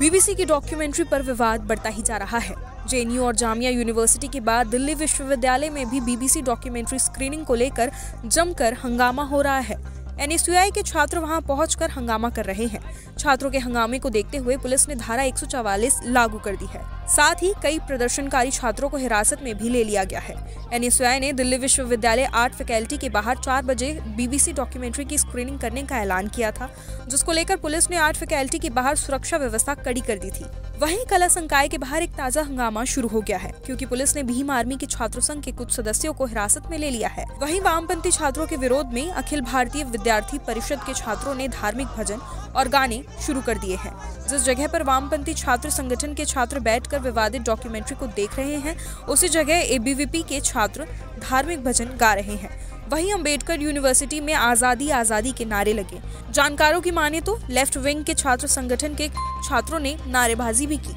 BBC की documentary पर विवाद बढ़ता ही जा रहा है। जेएनयू और जामिया यूनिवर्सिटी के बाद दिल्ली विश्वविद्यालय में भी बीबीसी डॉक्यूमेंट्री स्क्रीनिंग को लेकर जमकर हंगामा हो रहा है। एनएसयूआई के छात्र वहाँ पहुंचकर हंगामा कर रहे हैं। छात्रों के हंगामे को देखते हुए पुलिस ने धारा 144 लागू कर दी है। साथ ही कई प्रदर्शनकारी छात्रों को हिरासत में भी ले लिया गया है। एनएसयूआई ने दिल्ली विश्वविद्यालय आर्ट फैकल्टी के बाहर चार बजे बीबीसी डॉक्यूमेंट्री की स्क्रीनिंग करने का ऐलान किया था, जिसको लेकर पुलिस ने आर्ट फैकल्टी के बाहर सुरक्षा व्यवस्था कड़ी कर दी थी। वहीं कला संकाय के बाहर एक ताज़ा हंगामा शुरू हो गया है, क्योंकि पुलिस ने भीम आर्मी के छात्र संघ के कुछ सदस्यों को हिरासत में ले लिया है। वहीं वामपंथी छात्रों के विरोध में अखिल भारतीय विद्यार्थी परिषद के छात्रों ने धार्मिक भजन और गाने शुरू कर दिए हैं। जिस जगह पर वामपंथी छात्र संगठन के छात्र बैठकर विवादित डॉक्यूमेंट्री को देख रहे हैं, उसी जगह एबीवीपी के छात्र धार्मिक भजन गा रहे हैं। वहीं अंबेडकर यूनिवर्सिटी में आज़ादी आज़ादी के नारे लगे। जानकारों की माने तो लेफ़्ट विंग के छात्र संगठन के छात्रों ने नारेबाजी भी की।